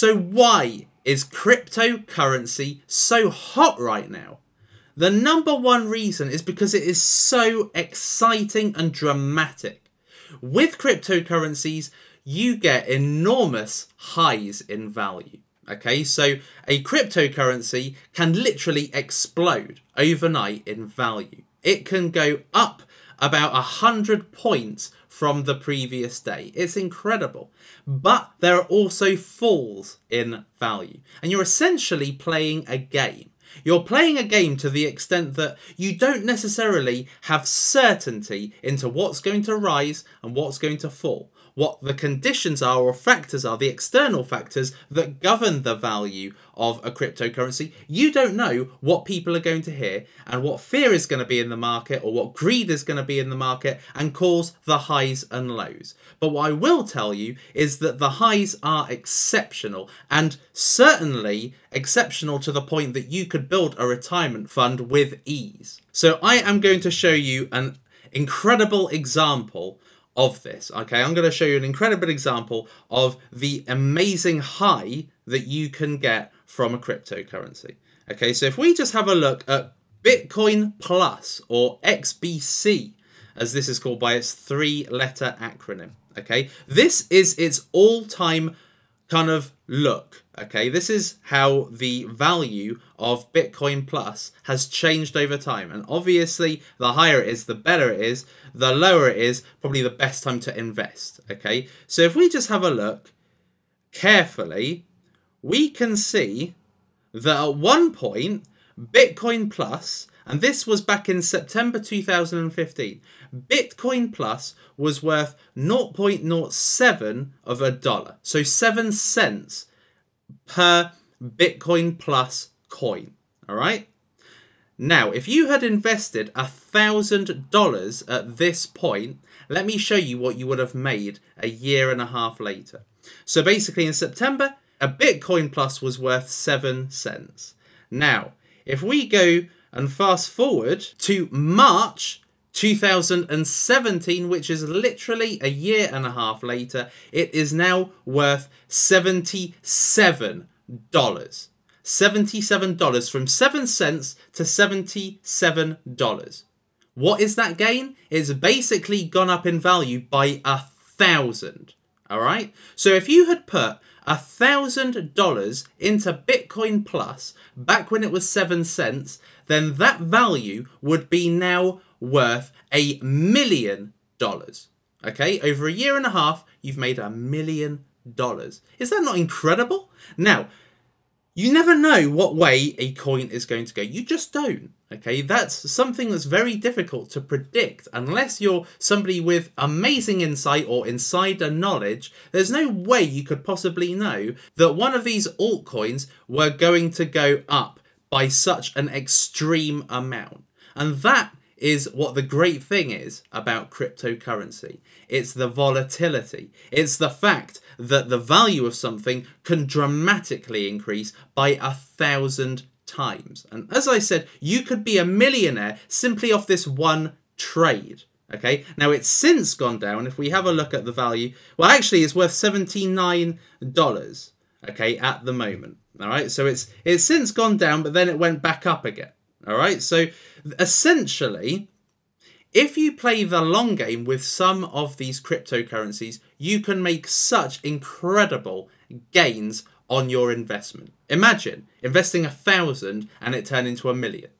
So why is cryptocurrency so hot right now? The number one reason is because it is so exciting and dramatic. With cryptocurrencies, you get enormous highs in value. Okay, so a cryptocurrency can literally explode overnight in value. It can go up about a hundred points from the previous day. It's incredible. But there are also falls in value. And you're essentially playing a game. You're playing a game to the extent that you don't necessarily have certainty into what's going to rise and what's going to fall what the conditions are or factors are, the external factors that govern the value of a cryptocurrency. You don't know what people are going to hear and what fear is going to be in the market or what greed is going to be in the market and cause the highs and lows. But what I will tell you is that the highs are exceptional and certainly exceptional to the point that you could build a retirement fund with ease. So I am going to show you an incredible example of this. Okay, I'm going to show you an incredible example of the amazing high that you can get from a cryptocurrency. Okay, so if we just have a look at Bitcoin Plus or XBC, as this is called by its three letter acronym. Okay, this is its all time kind of look. Okay, this is how the value of Bitcoin Plus has changed over time. And obviously, the higher it is, the better it is. The lower it is, probably the best time to invest. Okay, so if we just have a look carefully, we can see that at one point, Bitcoin Plus, and this was back in September 2015, Bitcoin Plus was worth 0.07 of a dollar. So 7 cents per Bitcoin Plus coin. All right? Now, if you had invested $1,000 at this point, let me show you what you would have made a year and a half later. So basically, in September, a Bitcoin Plus was worth 7 cents. Now, if we go and fast forward to March 2017, which is literally a year and a half later, it is now worth $77. $77 from 7 cents to $77. What is that gain? It's basically gone up in value by a thousand. All right. So if you had put a thousand dollars into Bitcoin Plus back when it was seven cents, then that value would be now worth a million dollars. Okay, over a year and a half, you've made a million dollars. Is that not incredible? Now, you never know what way a coin is going to go. You just don't. Okay, that's something that's very difficult to predict unless you're somebody with amazing insight or insider knowledge. There's no way you could possibly know that one of these altcoins were going to go up by such an extreme amount. And that is what the great thing is about cryptocurrency. It's the volatility. It's the fact that the value of something can dramatically increase by a thousand times. And as I said, you could be a millionaire simply off this one trade. Okay, now it's since gone down. If we have a look at the value, well, actually, it's worth $79. Okay, at the moment. All right, so it's it's since gone down, but then it went back up again. All right, so essentially, if you play the long game with some of these cryptocurrencies, you can make such incredible gains on your investment. Imagine investing a thousand and it turned into a million.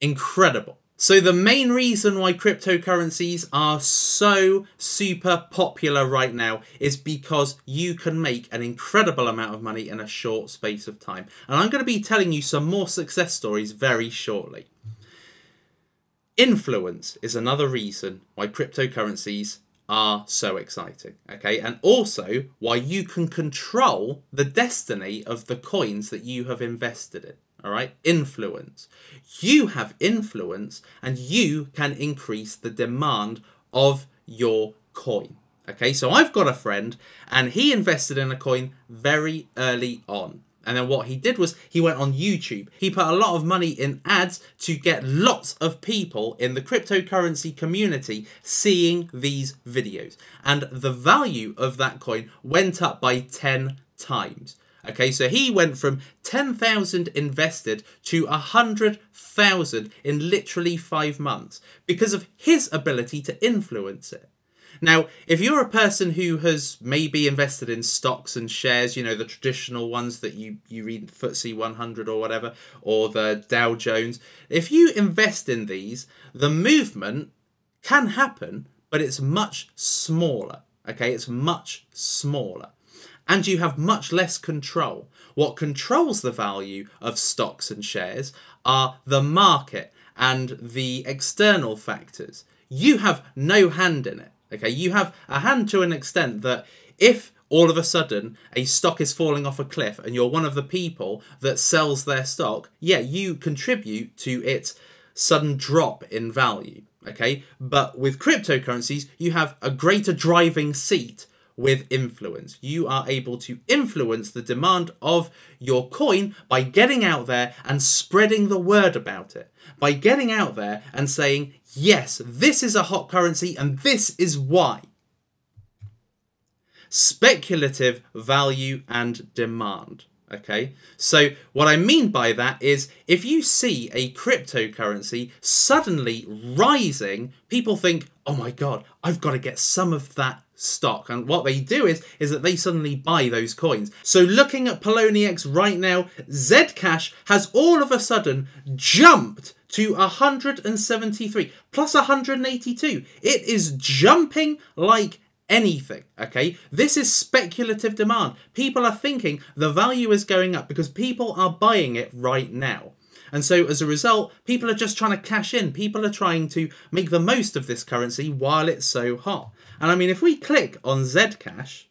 Incredible. So, the main reason why cryptocurrencies are so super popular right now is because you can make an incredible amount of money in a short space of time. And I'm going to be telling you some more success stories very shortly. Influence is another reason why cryptocurrencies are so exciting. Okay, and also why you can control the destiny of the coins that you have invested in. All right, influence. You have influence and you can increase the demand of your coin. Okay, so I've got a friend and he invested in a coin very early on. And then what he did was he went on YouTube. He put a lot of money in ads to get lots of people in the cryptocurrency community seeing these videos. And the value of that coin went up by 10 times. Okay, so he went from 10,000 invested to 100,000 in literally five months because of his ability to influence it. Now, if you're a person who has maybe invested in stocks and shares, you know, the traditional ones that you, you read FTSE 100 or whatever, or the Dow Jones, if you invest in these, the movement can happen, but it's much smaller. Okay, it's much smaller. And you have much less control. What controls the value of stocks and shares are the market and the external factors. You have no hand in it. Okay, you have a hand to an extent that if all of a sudden a stock is falling off a cliff and you're one of the people that sells their stock, yeah, you contribute to its sudden drop in value. Okay, but with cryptocurrencies, you have a greater driving seat with influence. You are able to influence the demand of your coin by getting out there and spreading the word about it. By getting out there and saying, yes, this is a hot currency and this is why. Speculative value and demand. Okay, so what I mean by that is if you see a cryptocurrency suddenly rising, people think, oh my god, I've got to get some of that stock. And what they do is, is that they suddenly buy those coins. So looking at Poloniex right now, Zcash has all of a sudden jumped to 173 plus 182. It is jumping like anything, okay? This is speculative demand. People are thinking the value is going up because people are buying it right now. And so as a result, people are just trying to cash in. People are trying to make the most of this currency while it's so hot. And I mean, if we click on Zcash,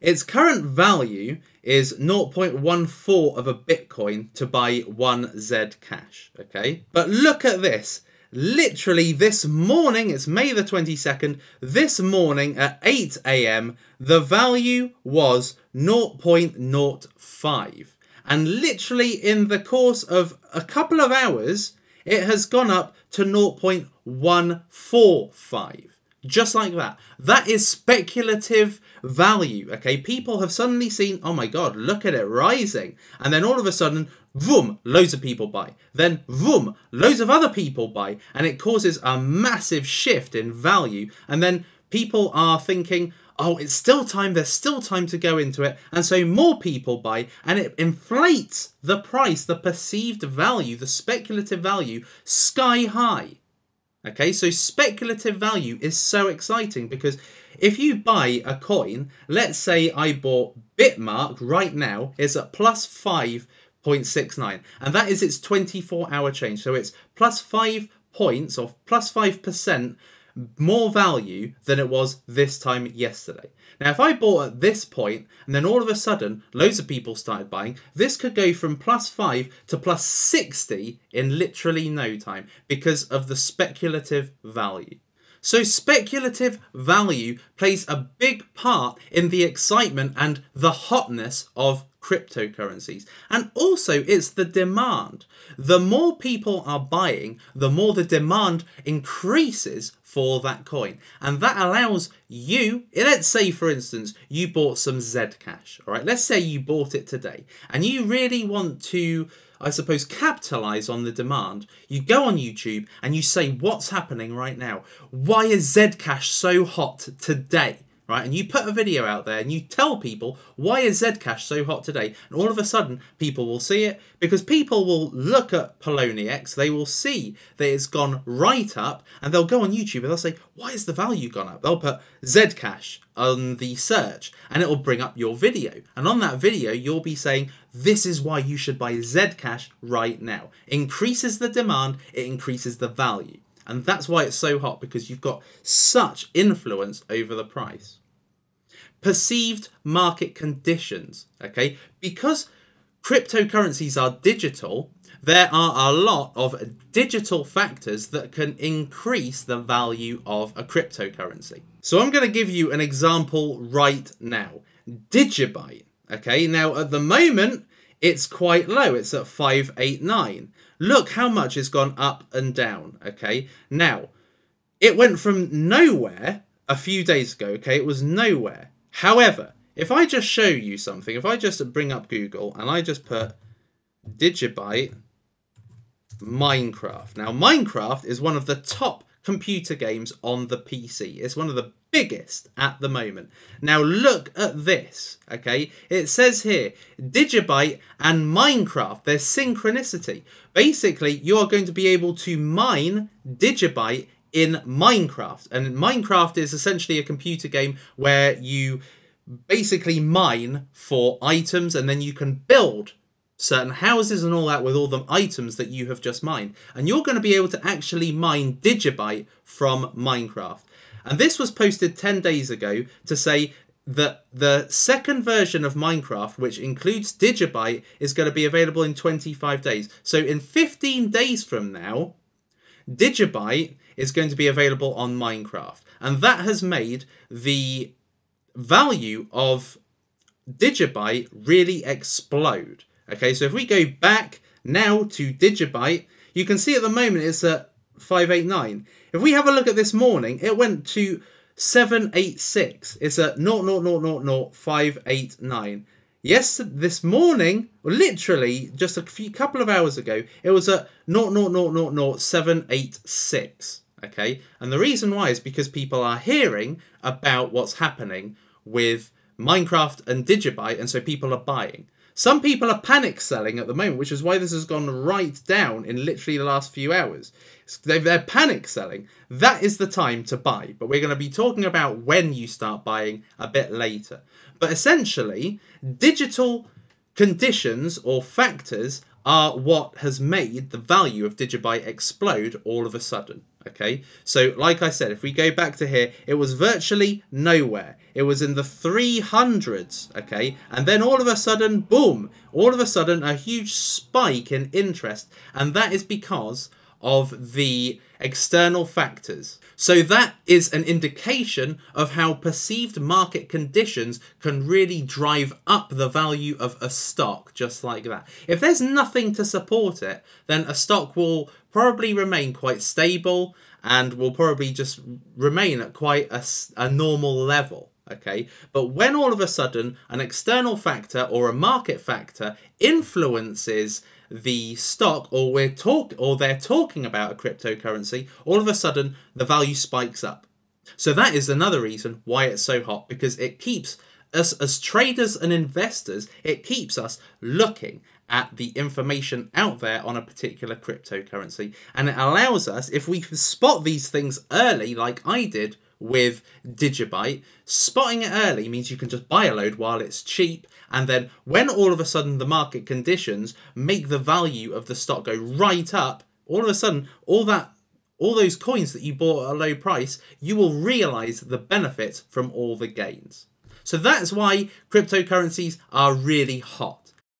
its current value is 0.14 of a Bitcoin to buy one Zcash, okay? But look at this literally this morning, it's May the 22nd, this morning at 8 a.m., the value was 0.05. And literally in the course of a couple of hours, it has gone up to 0.145. Just like that. That is speculative value. Okay, people have suddenly seen, oh my god, look at it rising. And then all of a sudden, Vroom, loads of people buy. Then, vroom, loads of other people buy. And it causes a massive shift in value. And then people are thinking, oh, it's still time, there's still time to go into it. And so more people buy, and it inflates the price, the perceived value, the speculative value, sky high. Okay, so speculative value is so exciting because if you buy a coin, let's say I bought Bitmark right now, it's at plus 5.69, and that is its 24 hour change. So it's plus 5 points or plus 5% more value than it was this time yesterday. Now, if I bought at this point and then all of a sudden loads of people started buying, this could go from plus 5 to plus 60 in literally no time because of the speculative value. So, speculative value plays a big part in the excitement and the hotness of cryptocurrencies. And also, it's the demand. The more people are buying, the more the demand increases for that coin. And that allows you, let's say for instance, you bought some Zcash, all right? Let's say you bought it today and you really want to, I suppose, capitalize on the demand. You go on YouTube and you say, what's happening right now? Why is Zcash so hot today? Right? And you put a video out there and you tell people why is Zcash so hot today, and all of a sudden people will see it because people will look at Poloniex, they will see that it's gone right up, and they'll go on YouTube and they'll say, why is the value gone up? They'll put Zcash on the search and it will bring up your video. And on that video, you'll be saying, this is why you should buy Zcash right now. Increases the demand, it increases the value. And that's why it's so hot because you've got such influence over the price. Perceived market conditions, okay? Because cryptocurrencies are digital, there are a lot of digital factors that can increase the value of a cryptocurrency. So I'm going to give you an example right now. Digibyte, okay? Now at the moment, it's quite low. It's at 589. Look how much it's gone up and down, okay? Now, it went from nowhere a few days ago, okay? It was nowhere. However, if I just show you something, if I just bring up Google and I just put Digibyte Minecraft. Now, Minecraft is one of the top computer games on the PC. It's one of the biggest at the moment. Now look at this, okay? It says here, Digibyte and Minecraft, there's synchronicity. Basically, you are going to be able to mine Digibyte in Minecraft. And Minecraft is essentially a computer game where you basically mine for items and then you can build certain houses and all that with all the items that you have just mined. And you're going to be able to actually mine Digibyte from Minecraft. And this was posted 10 days ago to say that the second version of Minecraft, which includes Digibyte, is going to be available in 25 days. So in 15 days from now, Digibyte is going to be available on Minecraft. And that has made the value of Digibyte really explode. Okay, so if we go back now to Digibyte, you can see at the moment it's at 589. If we have a look at this morning, it went to 786. It's at 0.0000589. Yes, this morning, literally just a few couple of hours ago, it was at 0.0000786. Okay, and the reason why is because people are hearing about what's happening with Minecraft and Digibyte, and so people are buying. Some people are panic selling at the moment, which is why this has gone right down in literally the last few hours. They're panic selling. That is the time to buy, but we're going to be talking about when you start buying a bit later. But essentially, digital conditions or factors are what has made the value of Digibyte explode all of a sudden. Okay, so like I said, if we go back to here, it was virtually nowhere. It was in the 300s, okay, and then all of a sudden, boom, all of a sudden, a huge spike in interest, and that is because of the external factors. So that is an indication of how perceived market conditions can really drive up the value of a stock just like that. If there's nothing to support it, then a stock will probably remain quite stable and will probably just remain at quite a, a normal level okay but when all of a sudden an external factor or a market factor influences the stock or we're talk or they're talking about a cryptocurrency, all of a sudden the value spikes up. So that is another reason why it's so hot because it keeps us as traders and investors, it keeps us looking at the information out there on a particular cryptocurrency and it allows us if we can spot these things early like I did with Digibyte. Spotting it early means you can just buy a load while it's cheap, and then when all of a sudden the market conditions make the value of the stock go right up, all of a sudden all that all those coins that you bought at a low price, you will realize the benefits from all the gains. So that's why cryptocurrencies are really hot.